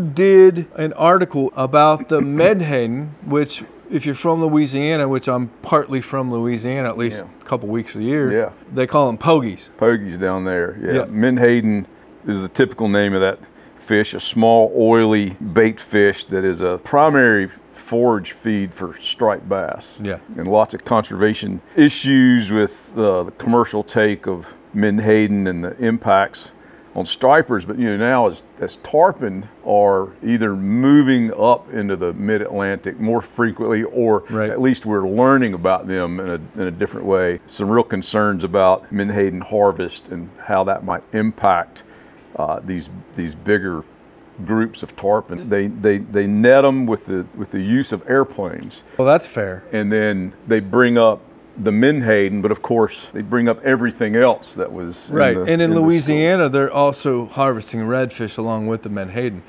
did an article about the menhaden, which if you're from Louisiana, which I'm partly from Louisiana, at least Yeah. a couple weeks a year, Yeah. they call them pogies. Pogies down there. Yeah. Yeah. Menhaden is the typical name of that fish, a small, oily bait fish that is a primary forage feed for striped bass. Yeah. And lots of conservation issues with uh, the commercial take of menhaden and the impacts on stripers. But you know now as, as tarpon are either moving up into the mid-Atlantic more frequently, or Right. at least we're learning about them in a, in a different way. Some real concerns about menhaden harvest and how that might impact uh, these these bigger groups of tarpon. They, they they net them with the with the use of airplanes, Well, that's fair. and then they bring up the menhaden, but of course they bring up everything else that was in Right. the- and in the store. Louisiana, they're also harvesting redfish along with the menhaden.